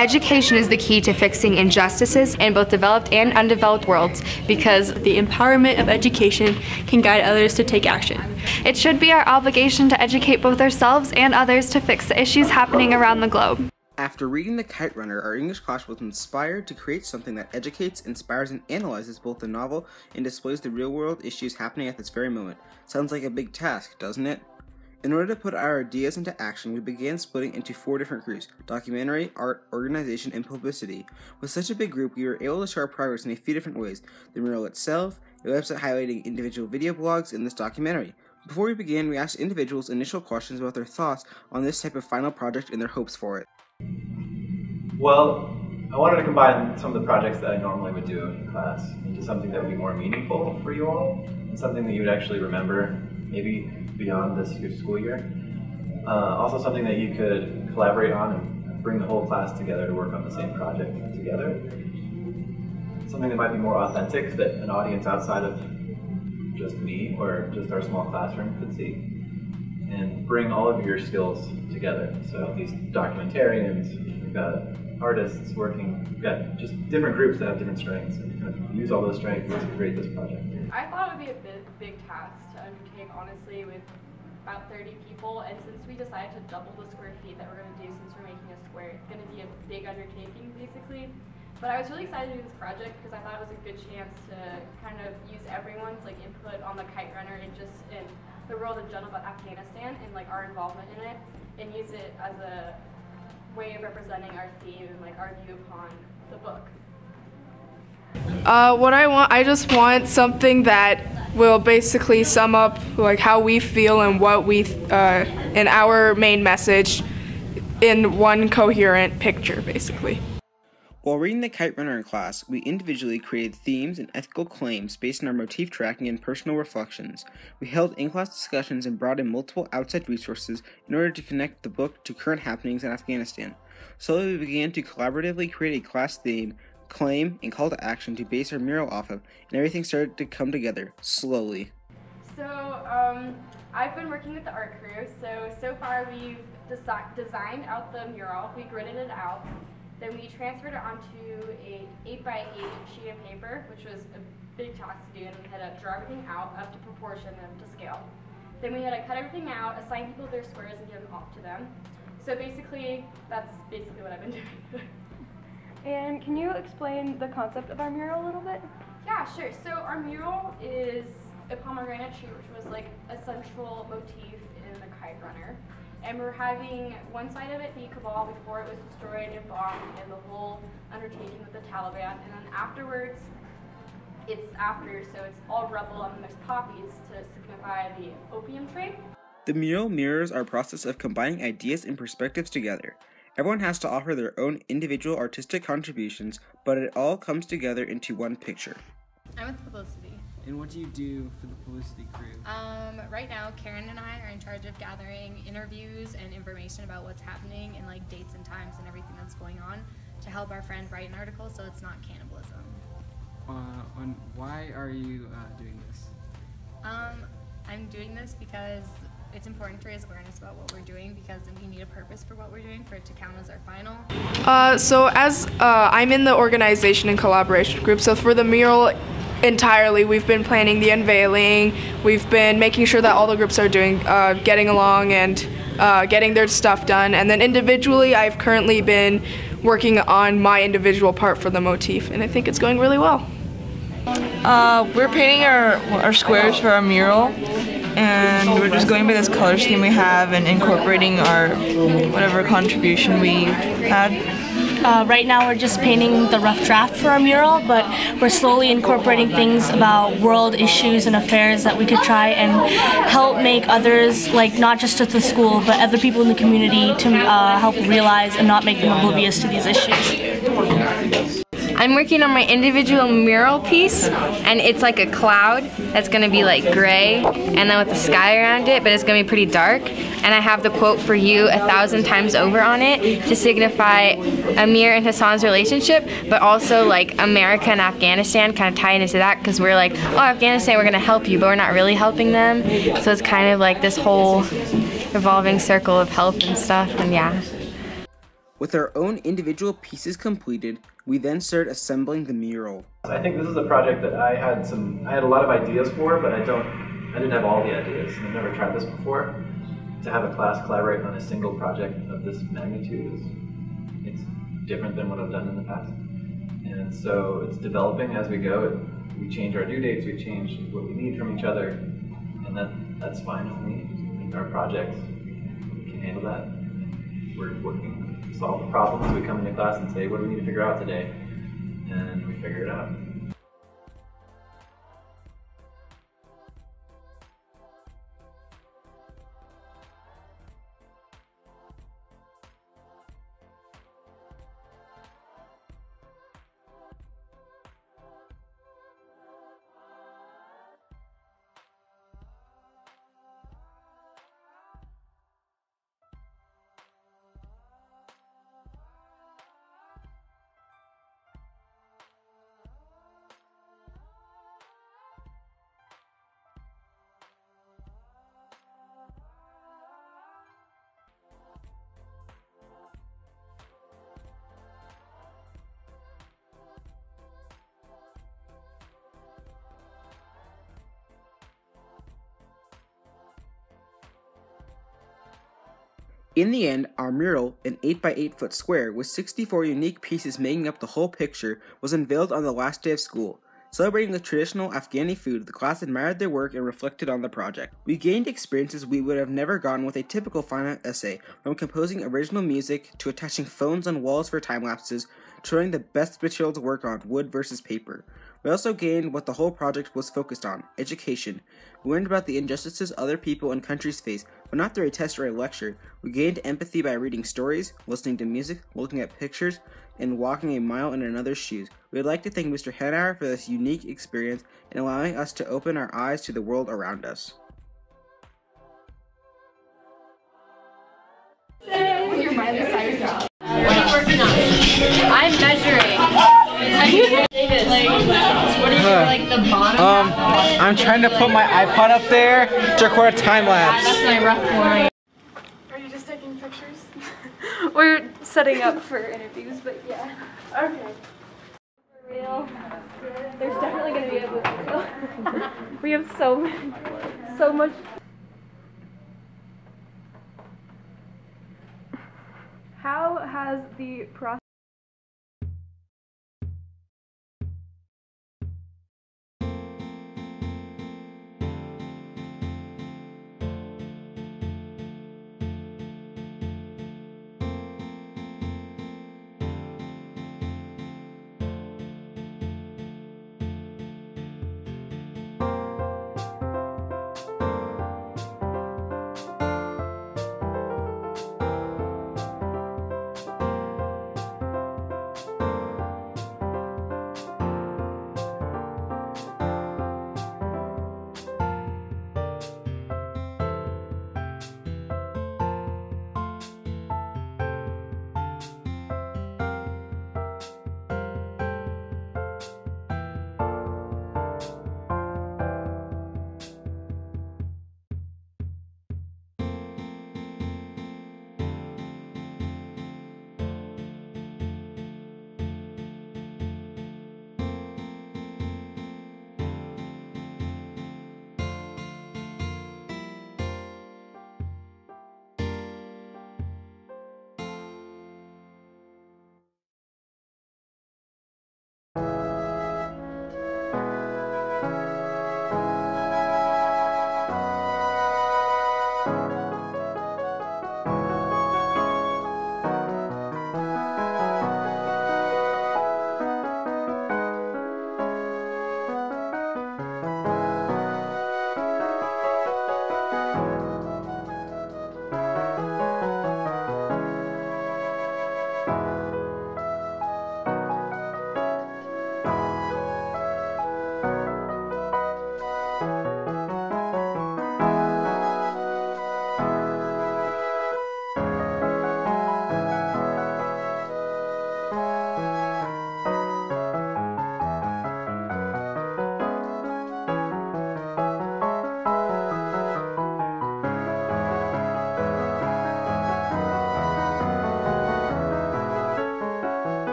Education is the key to fixing injustices in both developed and undeveloped worlds because the empowerment of education can guide others to take action. It should be our obligation to educate both ourselves and others to fix the issues happening around the globe. After reading The Kite Runner, our English class was inspired to create something that educates, inspires, and analyzes both the novel and displays the real world issues happening at this very moment. Sounds like a big task, doesn't it? In order to put our ideas into action, we began splitting into four different groups documentary, art, organization, and publicity. With such a big group, we were able to show our progress in a few different ways the mural itself, a website highlighting individual video blogs, and this documentary. Before we began, we asked individuals initial questions about their thoughts on this type of final project and their hopes for it. Well, I wanted to combine some of the projects that I normally would do in class into something that would be more meaningful for you all and something that you would actually remember, maybe beyond this school year. Uh, also something that you could collaborate on and bring the whole class together to work on the same project together. Something that might be more authentic that an audience outside of just me or just our small classroom could see. And bring all of your skills together. So these documentarians, we've got artists working, we've got just different groups that have different strengths and kind of use all those strengths to create this project. I thought it would be a big, big task to undertake, honestly, with about 30 people. And since we decided to double the square feet that we're going to do since we're making a square, it's going to be a big undertaking, basically. But I was really excited to do this project because I thought it was a good chance to kind of use everyone's like input on the kite runner and just in the world in general about Afghanistan and like our involvement in it and use it as a way of representing our theme and like our view upon the book. Uh, what I want, I just want something that will basically sum up like how we feel and what we, uh, and our main message in one coherent picture, basically. While reading The Kite Runner in class, we individually created themes and ethical claims based on our motif tracking and personal reflections. We held in class discussions and brought in multiple outside resources in order to connect the book to current happenings in Afghanistan. Slowly, we began to collaboratively create a class theme claim, and call to action to base our mural off of, and everything started to come together slowly. So, um, I've been working with the art crew, so so far we've desi designed out the mural, we gridded it out, then we transferred it onto a 8 by 8 sheet of paper, which was a big task to do, and we had to draw everything out up to proportion and to scale. Then we had to cut everything out, assign people their squares, and give them off to them. So basically, that's basically what I've been doing. And can you explain the concept of our mural a little bit? Yeah, sure. So our mural is a pomegranate tree, which was like a central motif in the kite runner. And we're having one side of it be Kabul before it was destroyed and bombed and the whole undertaking with the Taliban. And then afterwards, it's after, so it's all rubble and there's poppies to signify the opium trade. The mural mirrors our process of combining ideas and perspectives together. Everyone has to offer their own individual artistic contributions, but it all comes together into one picture. I'm with publicity. And what do you do for the publicity crew? Um, right now, Karen and I are in charge of gathering interviews and information about what's happening and like dates and times and everything that's going on to help our friend write an article so it's not cannibalism. Uh, on why are you uh, doing this? Um, I'm doing this because it's important to raise awareness about what we're doing because we need a purpose for what we're doing for it to count as our final. Uh, so as uh, I'm in the organization and collaboration group, so for the mural entirely, we've been planning the unveiling. We've been making sure that all the groups are doing, uh, getting along and uh, getting their stuff done. And then individually, I've currently been working on my individual part for the motif, and I think it's going really well. Uh, we're painting our, our squares for our mural and we're just going by this color scheme we have and incorporating our whatever contribution we had. Uh, right now we're just painting the rough draft for our mural, but we're slowly incorporating things about world issues and affairs that we could try and help make others, like not just at the school, but other people in the community to uh, help realize and not make them oblivious to these issues. I'm working on my individual mural piece and it's like a cloud that's going to be like gray and then with the sky around it but it's going to be pretty dark and I have the quote for you a thousand times over on it to signify Amir and Hassan's relationship but also like America and Afghanistan kind of tying into that because we're like oh Afghanistan we're going to help you but we're not really helping them so it's kind of like this whole revolving circle of help and stuff and yeah. With our own individual pieces completed, we then started assembling the mural. I think this is a project that I had some, I had a lot of ideas for, but I don't, I didn't have all the ideas. I've never tried this before. To have a class collaborate on a single project of this magnitude is, it's different than what I've done in the past. And so it's developing as we go. We change our due dates, we change what we need from each other, and that, that's fine with me. I think our project can handle that. We're working to solve the problems. We come into class and say, what do we need to figure out today? And we figure it out. In the end, our mural, an 8x8 foot square with 64 unique pieces making up the whole picture, was unveiled on the last day of school. Celebrating the traditional Afghani food, the class admired their work and reflected on the project. We gained experiences we would have never gotten with a typical final essay, from composing original music to attaching phones on walls for time lapses, showing the best material to work on, wood versus paper. We also gained what the whole project was focused on education. We learned about the injustices other people and countries face, but not through a test or a lecture. We gained empathy by reading stories, listening to music, looking at pictures, and walking a mile in another's shoes. We'd like to thank Mr. Hanauer for this unique experience and allowing us to open our eyes to the world around us. What are you? I'm measuring. David, like, what is Huh. like the bottom? Um, I'm trying to put my iPod up there to record a time lapse. That's my rough one. Are you just taking pictures? We're setting up for interviews, but yeah. Okay. For real. There's definitely gonna be a video. we have so so much. How has the process